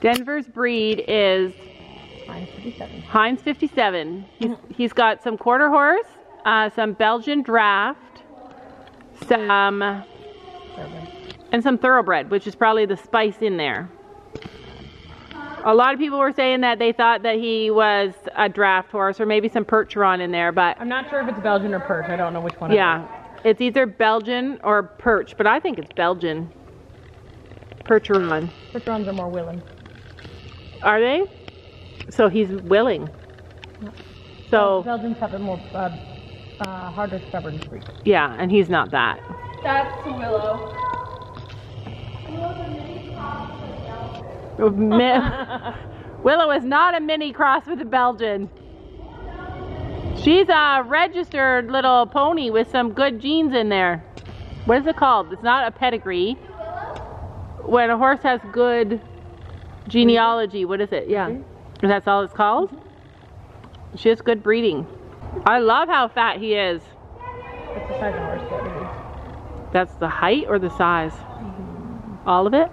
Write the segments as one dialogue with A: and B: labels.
A: Denver's breed is
B: Heinz 57.
A: Heinz 57. He's, he's got some quarter horse, uh, some Belgian draft, some, and some thoroughbred, which is probably the spice in there. A lot of people were saying that they thought that he was a draft horse or maybe some Percheron in there, but
B: I'm not sure if it's Belgian or Perch. I don't know which one.
A: yeah, it's either Belgian or Perch, but I think it's Belgian. Percheron.
B: Percherons are more willing.
A: Are they? So he's willing. So,
B: Belgians have a more uh, uh, harder, stubborn streak.
A: yeah, and he's not that.
C: That's Willow.
A: Mi- Willow is not a mini cross with a Belgian. She's a registered little pony with some good genes in there. What is it called? It's not a pedigree. When a horse has good genealogy, what is it? Yeah. That's all it's called? She has good breeding. I love how fat he is.
B: It's the size of horse that it is.
A: That's the height or the size? All of it?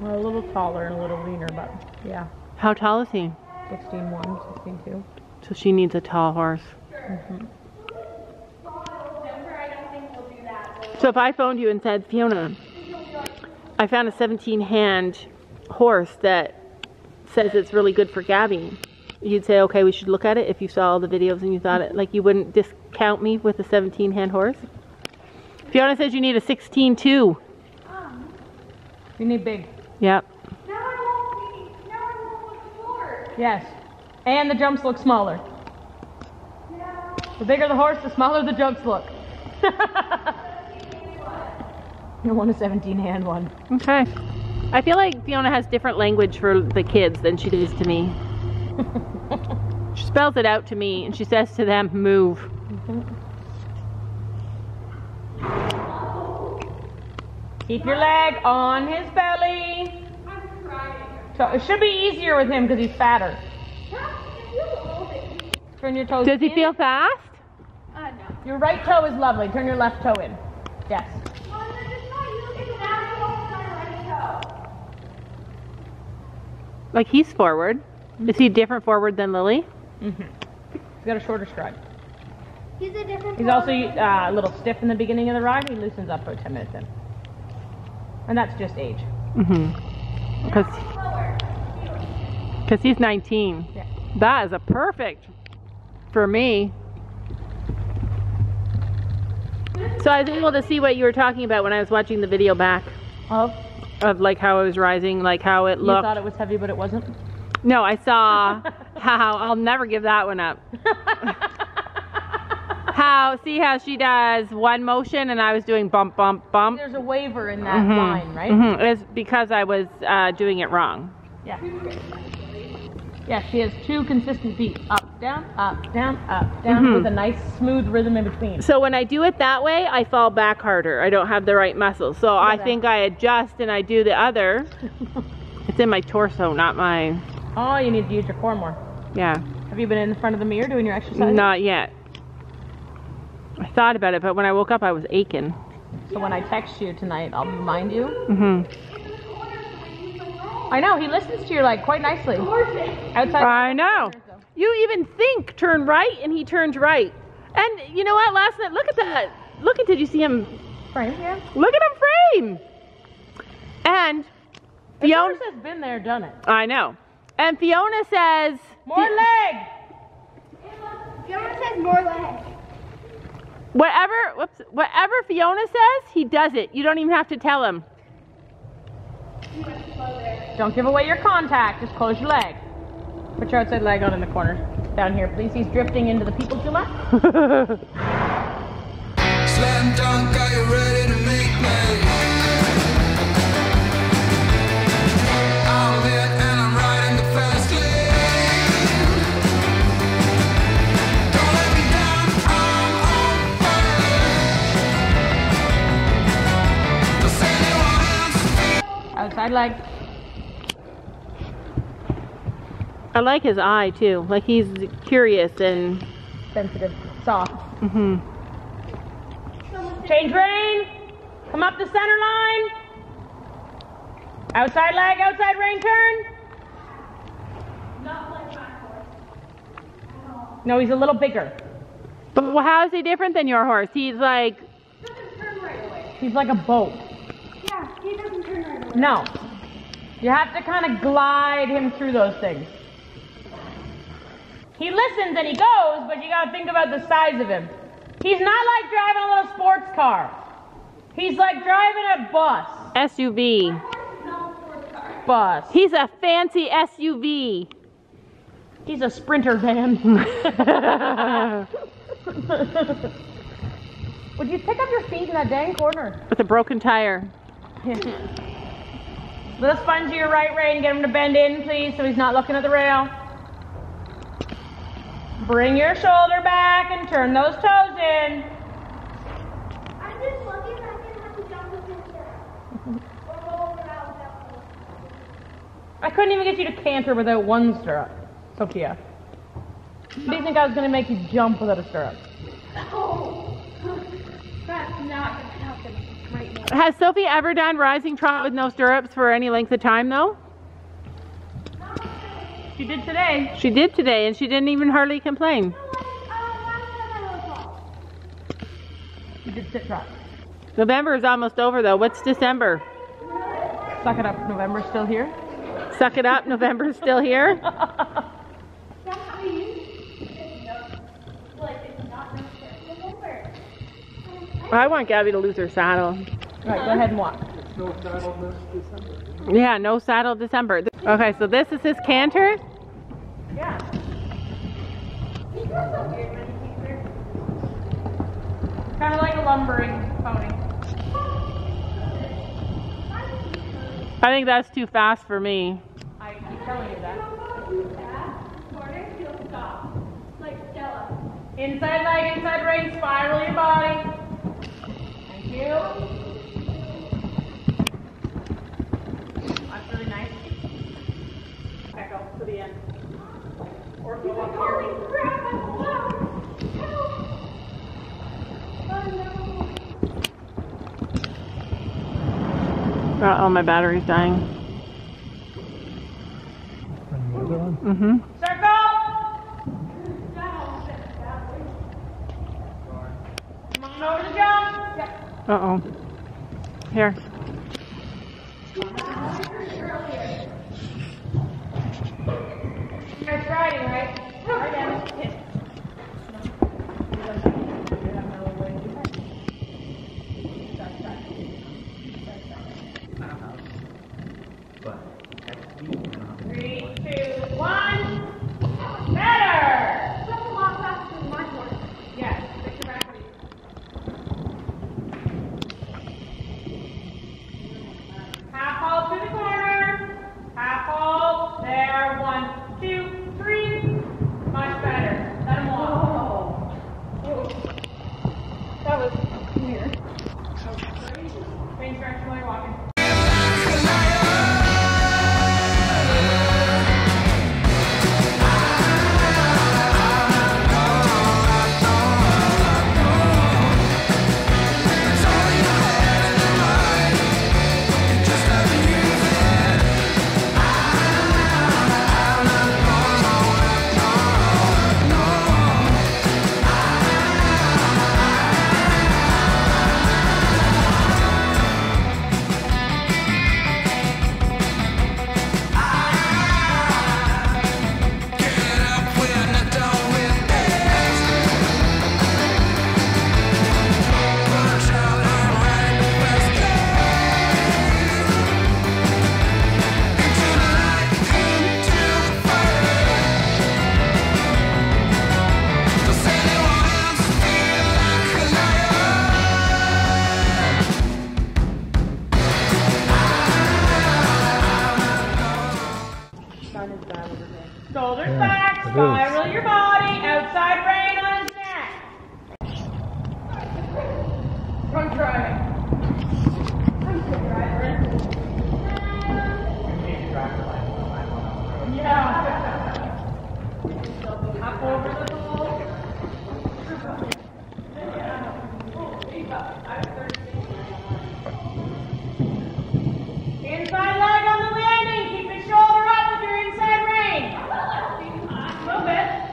B: Well, a little taller and a little leaner, but yeah.
A: How tall is he?
B: 16 1, 16 2.
A: So she needs a tall horse. Mm-hmm. So if I phoned you and said, Fiona, I found a 17 hand horse that says it's really good for gabbing, you'd say, okay, we should look at it if you saw all the videos and you thought it, like you wouldn't discount me with a 17 hand horse? Fiona says you need a 16 2.
B: You need big.
A: Yep.
C: Now I won't be. Now I won't look short.
B: Yes. And the jumps look smaller. The bigger the horse, the smaller the jumps look. you want a 17 hand one.
A: Okay. I feel like Fiona has different language for the kids than she does to me. she spells it out to me and she says to them, move.
B: Keep your leg on his belly. So it should be easier with him because he's fatter. Turn your toes
A: Does he
B: in.
A: feel fast?
C: Uh, no.
B: Your right toe is lovely. Turn your left toe in. Yes.
C: Mom, it's not you. It's natural. It's my right toe.
A: Like he's forward. Is he different forward than Lily? Mm-hmm.
B: He's got a shorter stride.
C: He's a different.
B: He's also uh, a little stiff in the beginning of the ride. He loosens up about 10 minutes in. And that's just age.
A: Mm-hmm. Because
C: color.
A: he's 19.
B: Yeah.
A: That is a perfect for me. So I was able to see what you were talking about when I was watching the video back
B: Oh,
A: of like how it was rising, like how it
B: you
A: looked.
B: thought it was heavy, but it wasn't?
A: No, I saw how I'll never give that one up. How see how she does one motion and I was doing bump bump bump.
B: There's a waiver in that
A: Mhm.
B: line, right?
A: Mhm. It's because I was uh, doing it wrong.
B: Yeah. Yeah, she has two consistent beats. Up, down, up, down, up, down,
A: Mhm.
B: with a nice smooth rhythm in between.
A: So when I do it that way, I fall back harder. I don't have the right muscles. So I
B: that.
A: think I adjust and I do the other. It's in my torso, not my.
B: Oh, you need to use your core more.
A: Yeah,
B: Have you been in front of the mirror doing your exercise?
A: not yet. I thought about it, but when I woke up, I was aching.
B: So when I text you tonight, I'll remind you.
A: hmm
B: I know, he listens to you like quite nicely. Outside.
A: I know. You even think turn right, and he turns right. And you know what? Last night, look at that. Look at. Did you see him?
B: Frame, yeah.
A: Look at him frame. And Fiona.
B: horse has been there, done it.
A: I know. And Fiona says.
B: More leg.
C: Fiona says more leg.
A: Whatever, whoops, whatever Fiona says, he does it. You don't even have to tell him.
B: Don't give away your contact. Just close your leg. Put your outside leg out in the corner. Down here, please. He's drifting into the people too much.
D: Slam dunk, are you ready to make me? I'm lit and I'm riding the fast lane. Don't let me down, I'm on fire. Does anyone else
B: Outside leg.
A: I like his eye too. Like he's curious and
B: sensitive, soft.
A: Mm-hmm.
B: Change rein. Come up the center line. Outside leg, outside rein turn. No, he's a little bigger.
A: But how is he different than your horse? He's like.
B: He's like a boat.
C: Yeah, he doesn't turn right away.
B: No. You have to kind of glide him through those things. He listens and he goes, but you gotta think about the size of him. He's not like driving a little sports car. He's like driving a bus.
A: SUV.
B: Bus.
A: He's a fancy SUV.
B: He's a sprinter van. Would you pick up your feet in that dang corner?
A: With a broken tire.
B: Little sponge to your right rein, get him to bend in, please, so he's not looking at the rail. Bring your shoulder back and turn those toes in.
C: I'm just lucky that I didn't have to jump with his stirrup. Or roll around without me.
B: I couldn't even get you to canter without one stirrup, Sophia. Do you think I was going to make you jump without a stirrup?
C: Oh, that's not gonna happen right now.
A: Has Sophie ever done rising trot with no stirrups for any length of time though?
B: She did today.
A: She did today and she didn't even hardly complain.
B: She did sit trot.
A: November is almost over though. What's December?
B: Suck it up, November's still here.
A: Suck it up, November's still here.
C: That's how you like it's not necessarily over.
A: I want Gabby to lose her saddle.
B: Right, go ahead and walk. No saddle December.
A: Yeah, no saddle December. Okay, so this is his canter.
B: Yeah. Kind of like a lumbering pony.
A: I think that's too fast for me.
B: I keep telling you that.
C: Corner, he'll stop. Like Stella.
B: Inside leg, inside rein, spiral your body. Thank you. That's really nice. Echo to the end. Or.
A: Uh oh, my battery's dying. Mm-hmm.
B: Circle! Come on over the jump.
A: Uh oh. Here.
B: That's riding, right? Right down. Body. Outside on his neck. Front driving. Yeah. Up over the pole. Inside leg on the landing. Keep his shoulder up with your inside rein. A little bit.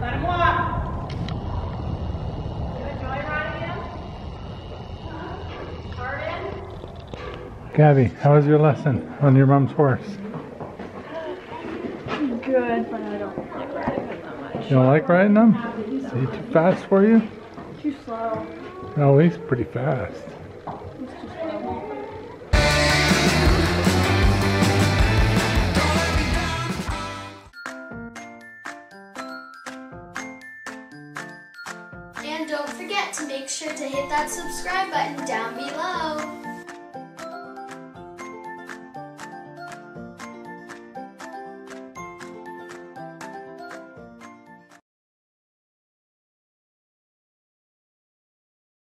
B: Let him walk. You enjoy riding him? Pardon?
E: Gabby, how was your lesson on your mom's horse?
C: Good, but I don't like riding them that much.
E: You don't like riding them? Is he too fast for you?
C: Too slow.
E: No, he's pretty fast.
C: He's too slow.
F: And don't forget to make sure to hit that subscribe button down below.